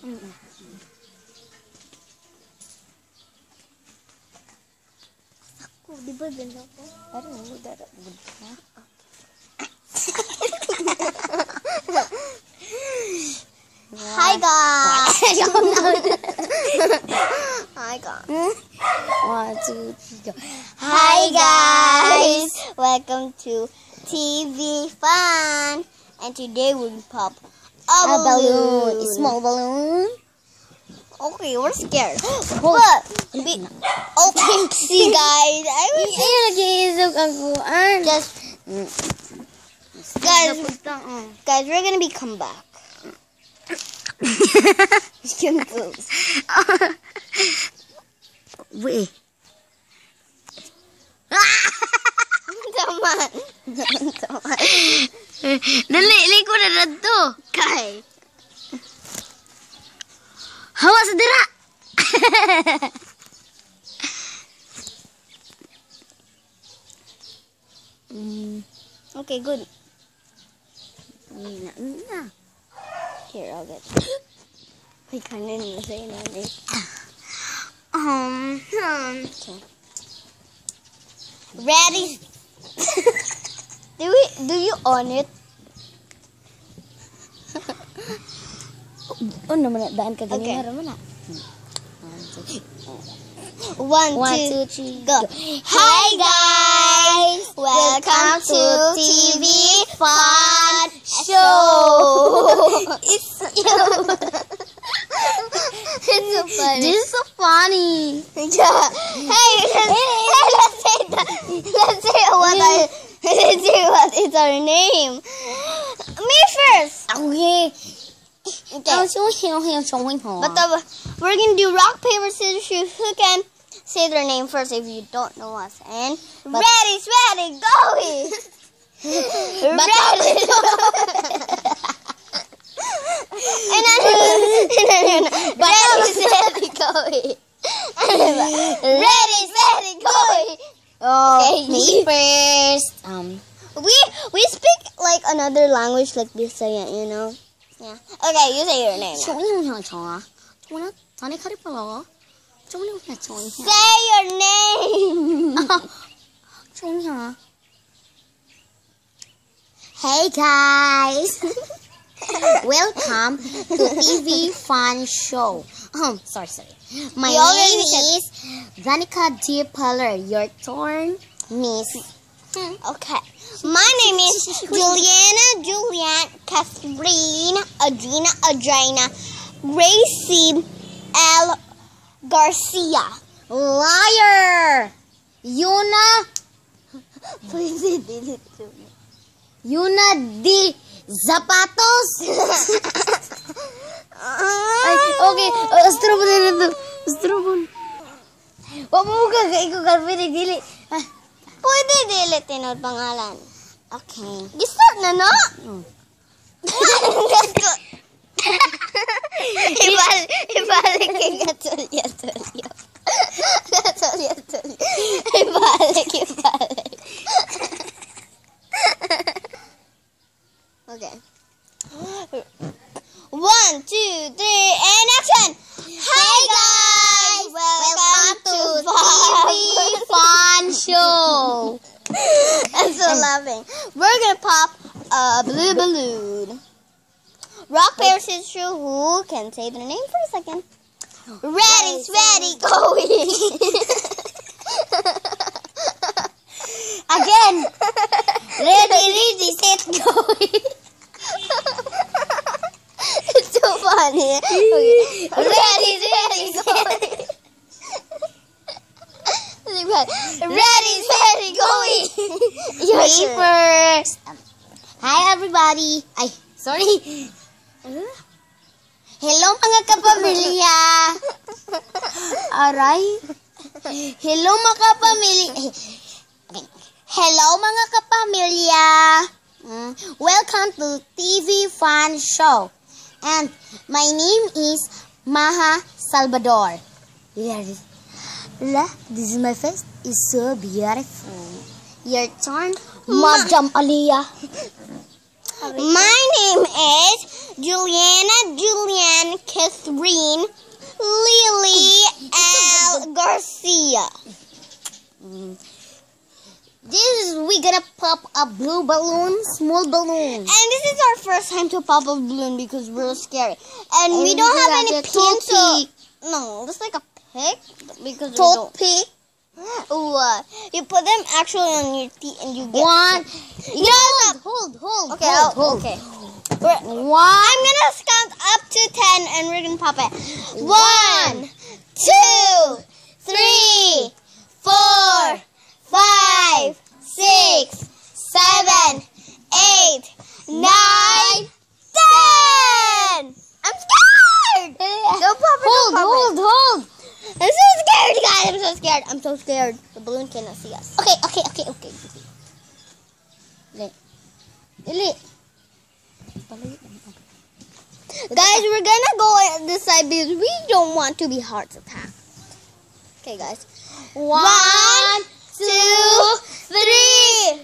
Ako, di ba ganda ko? Parang udara. Ha? Hi guys! Hi guys. One, two, three, go. Hi guys! Welcome to TV Fun. And today we'll pop a, A balloon. balloon. A small balloon. Okay, we're scared. But, be, okay, see guys, I was ang just, guys, guys, we're gonna be come back. Wait. Tama. Tama. Dali, liko na na to. Kay. Hawa sa dira. Okay, good. ina, ina. Here, I'll get I can't even say anything. Um, um. Okay. Ready? do we? Do you on it? Oh, naman na, daan ka Okay. ganyan naman na. One, One, two, two, three, go. Hi guys, welcome to TV Fun Show. it's you. it's so funny. This is so funny. Yeah. Hey, let's, hey, let's say the, let's say what I, let's say what is our name. Me first. Okay. Okay. So hill, hill, so hill, hill. But the, we're gonna do rock paper scissors shoot. Who can say their name first if you don't know us? And But- ready, ready, go! ready. and then, and then, ready, ready, go! ready, ready, go! Oh, Okay, me first. Um, We we speak like another language like Bisaya, you know. Yeah. Okay, you say your name. now. so hill, hill, so. So na, tani ka rin pala. So hill, hill, so hill. Say your name. Hey guys. Welcome to TV Fun Show. Um, sorry, sorry. My We name is Danica D. Peller. Your turn, Miss. Okay. My name is Juliana, Julian, Catherine, Adrina, Adrina, Gracie L. Garcia. Liar! Yuna, Please did it to me. Yuna D. Zapatos. Ay, okay. Astrobon na lang to. Astrobon. Huwag mo ka, ikaw ka, pinigili. Ah, Pwede dilitin ang pangalan. okay. Gistart na no? Mm. ibalik, ibalik kay Gatulya, Tulya. Gatulya, We're gonna pop a blue balloon. Rock, paper, scissors. Who can say their name for a second? Ready, ready, going. Again. Ready, ready, set, go. it's so funny. Okay. Ready, ready, going. Ready, ready, going. Your Me turn. first. Hi, everybody. Ay, sorry. Hello, mga kapamilya. Aray. Hello, mga kapamilya. Hello, mga kapamilya. Mm, Welcome to TV Fun Show. And my name is Maha Salvador. Is. La, this is my face. It's so beautiful. Your turn, Madam Aliyah. My name is Juliana Julian Catherine Lily L. Garcia. This is we gonna pop a blue balloon, small balloon. And this is our first time to pop a balloon because we're scared. And, we don't we have any pins. So, no, it's like a pick because. Toothpick. What? Uh, you put them actually on your teeth and you get. One. You hold, hold, hold, Okay, hold, hold. okay. We're, One. I'm gonna count up to ten and we're gonna pop it. One, two, three, four, five, six, seven, eight, nine, ten. I'm scared. Don't pop it. Hold, don't pop hold, hold. it. I'm so scared, guys. I'm so scared. I'm so scared. The balloon cannot see us. Okay, okay, okay, okay. Dili. Dili. Guys, we're gonna go on this side because we don't want to be heart attacked. Okay, guys. One, two, three.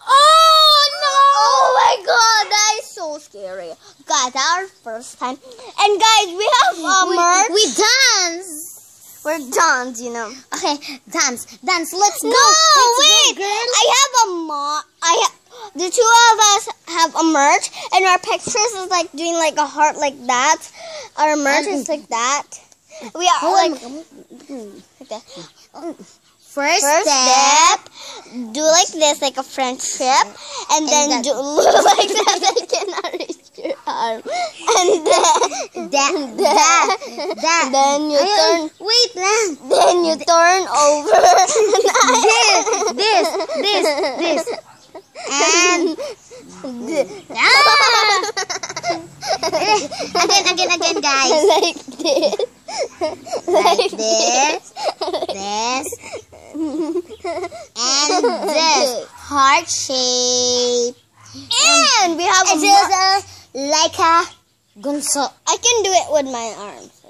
Oh no! Oh my god, that is so scary. Guys, our first time. And guys, we have a we, merch. we um, dance. We're done, you know. Okay, dance, dance. Let's No, go. Let's wait. go. I have a mo. I ha- the two of us have a merch, and our pictures is like doing like a heart like that. Our merch is like that. We are Hold like. First, First step. step, do like this, like a friendship, and then do like that. I cannot reach your arm, and then That, then, that, that. then you Ayun, turn, Wait lang. then you turn over. This, this, this, this. And Ah! again, again, again, guys. like this. Like this, this, and this heart shape. And we have a It mar- is a like a gunso. I can do it with my arms.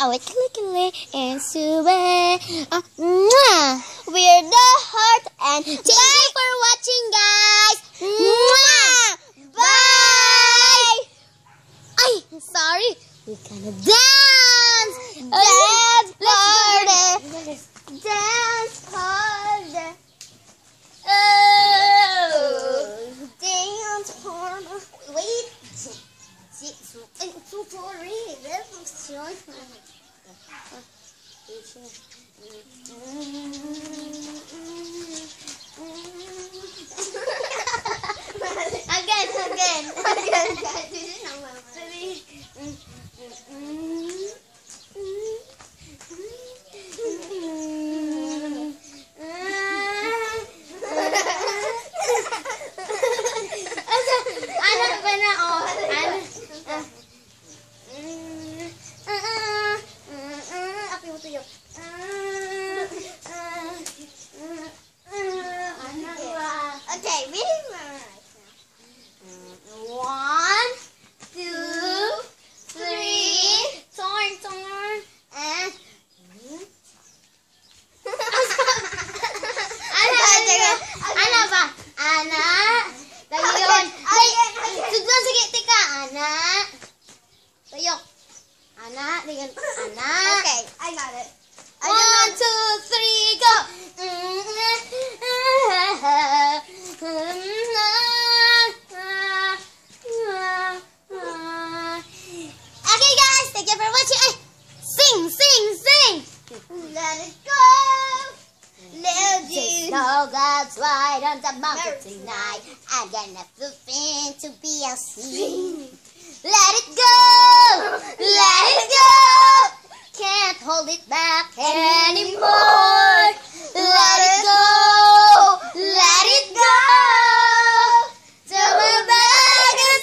Oh, it's clickily and sube. Uh, mwah. We're the heart and Thank you for watching, guys. Mwah. Bye. Ay, sorry. We're gonna dance. Dance party. Dance party. Oh, party. Wait. So sorry. This again, again, again, again. Okay, I got it. I One, two, three, go. Okay, guys, thank you for watching. Sing, sing, sing. Let it go. Let you. no God's ride on the mountain tonight. I'm gonna fulfill to be a sea. Let it go, let it go. Can't hold it back anymore. Let it go, let it go. Till we're back at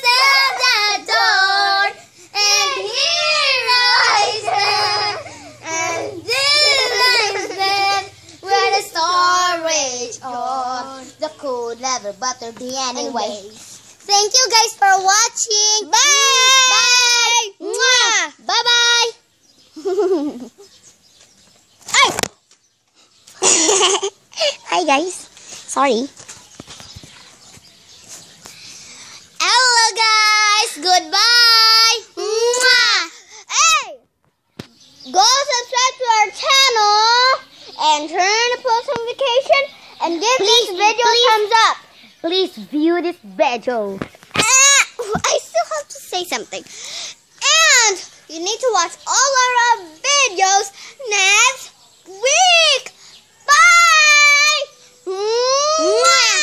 that door. And here I stand. And this I stand. Where the star rage on. The cold never buttered me anyway. Thank you guys for watching. Bye. Bye. guys. Sorry. Hello guys. Goodbye. Mwah. Hey. Go subscribe to our channel and turn the post notification and give please, this video please, thumbs up. Please view this video. Uh, I still have to say something. And you need to watch all our videos next week. Bye! Mua!